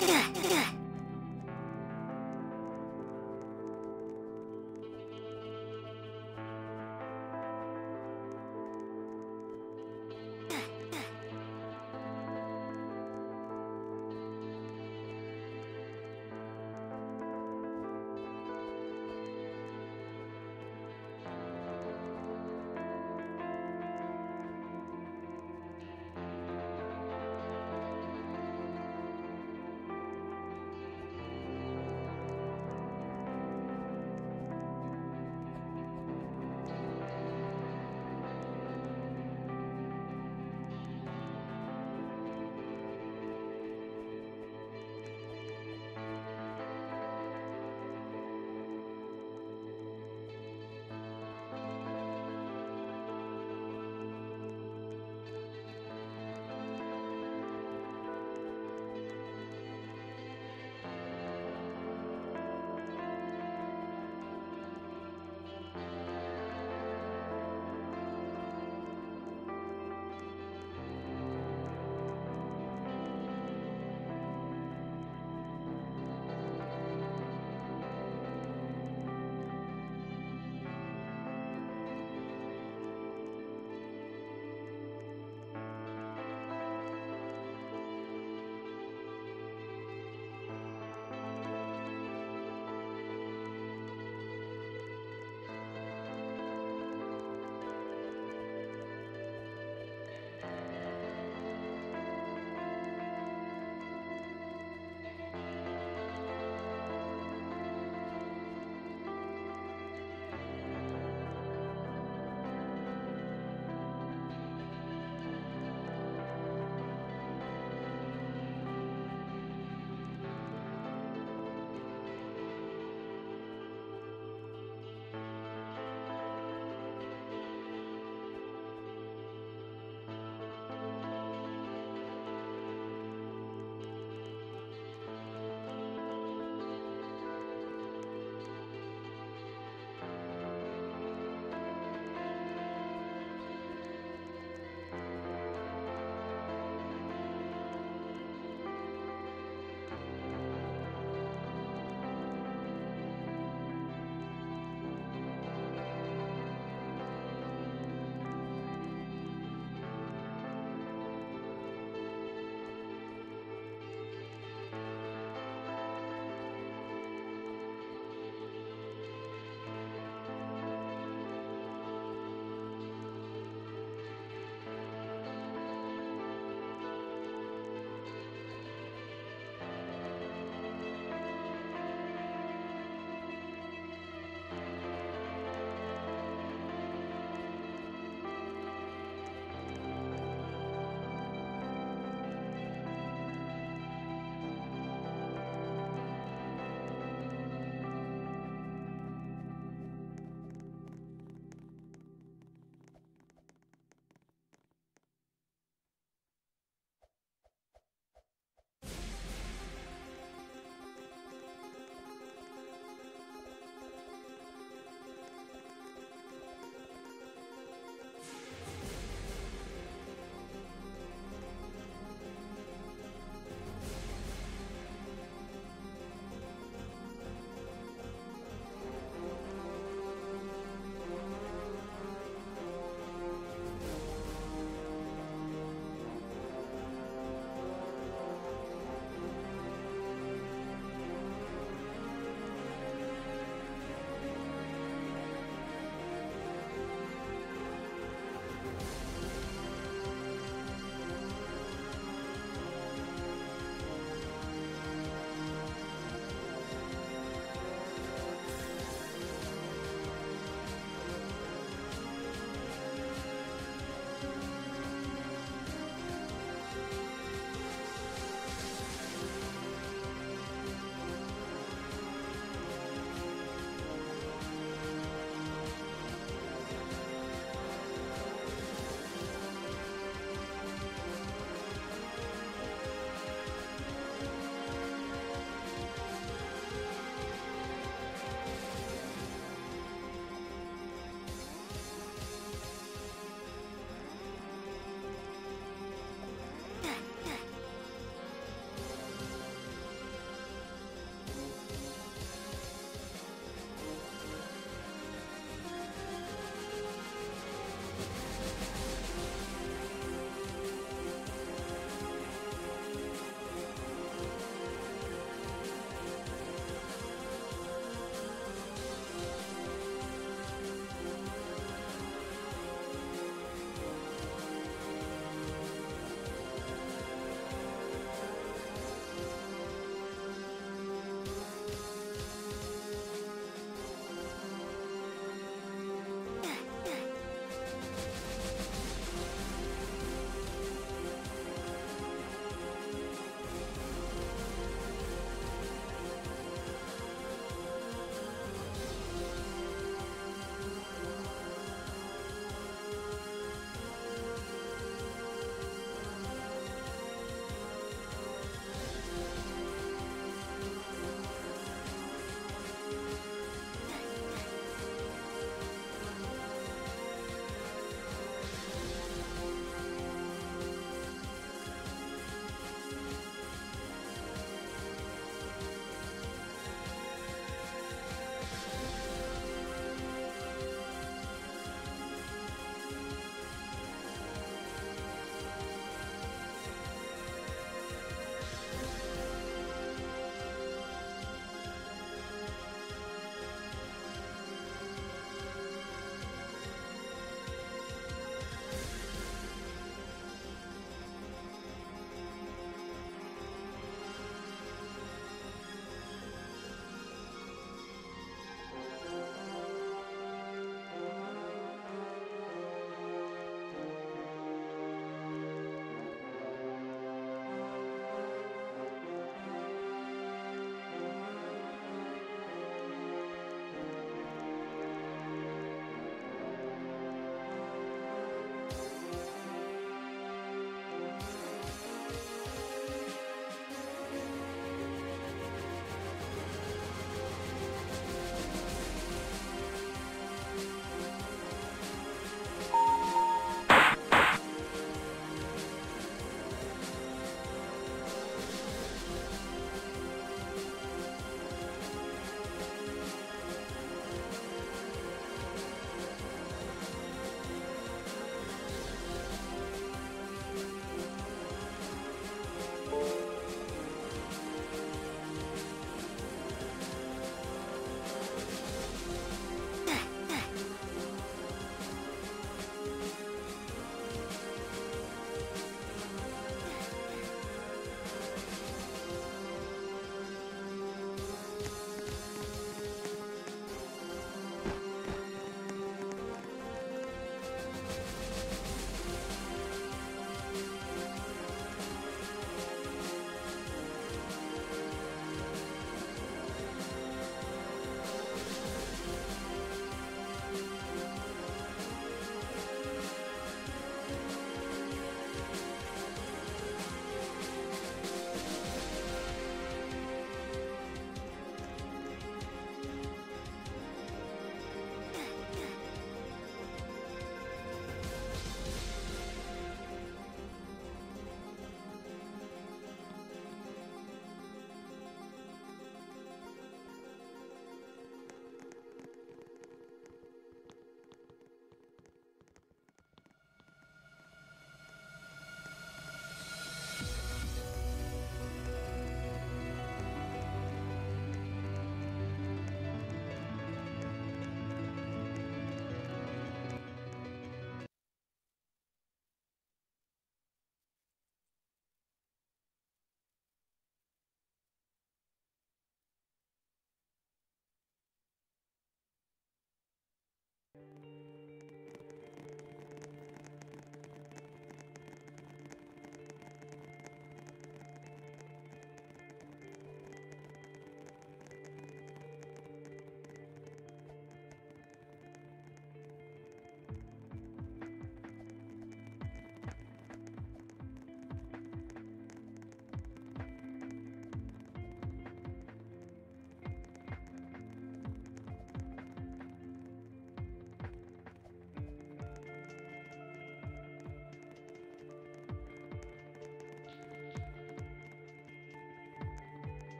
ねえ。